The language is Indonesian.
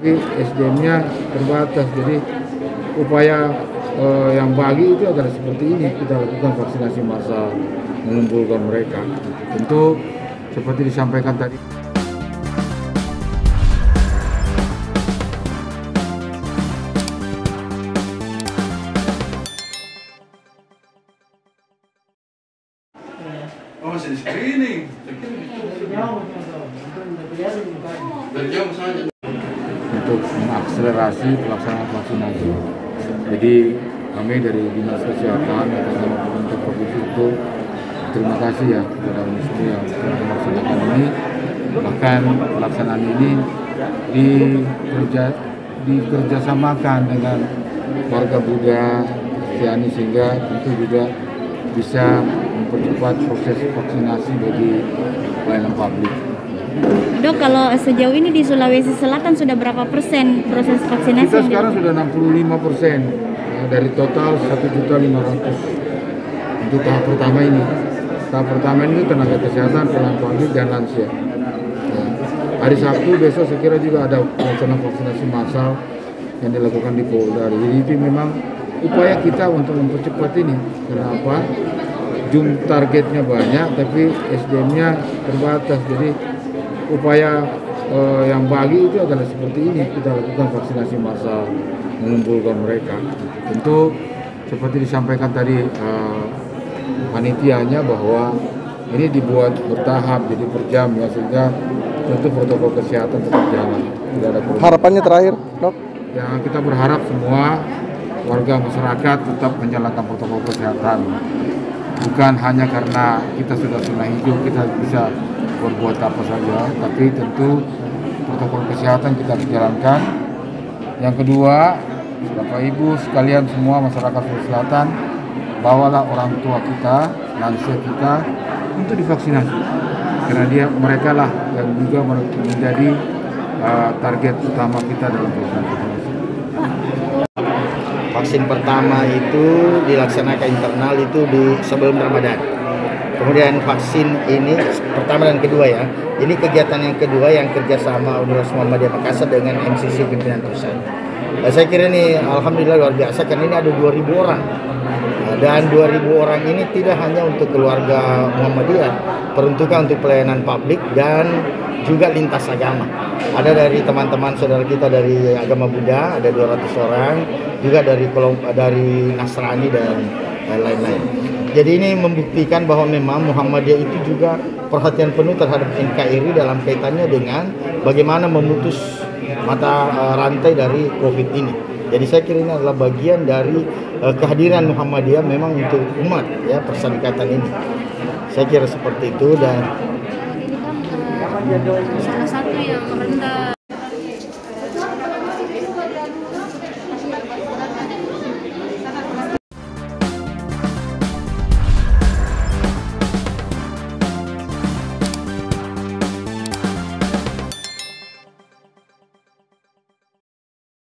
Tapi SDM-nya terbatas, jadi upaya eh, yang bagi itu adalah seperti ini kita lakukan vaksinasi massal mengumpulkan mereka. Tentu seperti disampaikan tadi. Oh masih di screening. Dari jauh saja. Untuk mengakselerasi pelaksanaan vaksinasi. Jadi kami dari Dinas Kesehatan atas nama pemerintah provinsi itu terima kasih ya kepada Ministry yang telah melaksanakan ini. Bahkan pelaksanaan ini dikerja dikerjasamakan dengan warga Buddha Kristiani sehingga tentu juga bisa mempercepat proses vaksinasi bagi pelayanan publik. Dok, kalau sejauh ini di Sulawesi Selatan sudah berapa persen proses vaksinasi? Kita sekarang sudah 65 persen dari total 1.500 untuk tahap pertama ini. Tahap pertama ini tenaga kesehatan, publik dan lansia. Nah, hari Sabtu besok saya kira juga ada pelaksanaan vaksinasi massal yang dilakukan di Polda. Jadi itu memang upaya kita untuk mempercepat ini. Kenapa? Jum targetnya banyak, tapi SDM-nya terbatas. Jadi upaya eh, yang bagi itu adalah seperti ini kita lakukan vaksinasi massal mengumpulkan mereka tentu seperti disampaikan tadi eh, panitianya bahwa ini dibuat bertahap jadi per jam ya sehingga tentu protokol kesehatan tetap jalan tidak ada. Harapannya terakhir, dok? Ya kita berharap semua warga masyarakat tetap menjalankan protokol kesehatan. Bukan hanya karena kita sudah zona hijau kita bisa berbuat apa saja, tapi tentu protokol kesehatan kita harus jalankan. Yang kedua, Bapak Ibu sekalian semua masyarakat Sulawesi Selatan, bawalah orang tua kita, lansia kita untuk divaksinasi. Karena dia mereka lah yang juga menjadi uh, target utama kita dalam vaksinasi. Vaksin pertama itu dilaksanakan internal itu di sebelum Ramadan. Kemudian vaksin ini pertama dan kedua ya. Ini kegiatan yang kedua yang kerjasama Universitas Muhammadiyah Makassar dengan MCC pimpinan pusat. Nah, saya kira ini alhamdulillah luar biasa karena ini ada 2000 orang. Nah, Dan 2000 orang ini tidak hanya untuk keluarga Muhammadiyah, peruntukan untuk pelayanan publik dan juga lintas agama. Ada dari teman-teman saudara kita dari agama Buddha, ada 200 orang, juga dari dari Nasrani dan eh, lain-lain. Jadi ini membuktikan bahwa memang Muhammadiyah itu juga perhatian penuh terhadap NKRI dalam kaitannya dengan bagaimana memutus mata eh, rantai dari COVID ini. Jadi saya kira ini adalah bagian dari eh, kehadiran Muhammadiyah memang untuk umat ya persyarikatan ini. Saya kira seperti itu dan salah satu yang rendah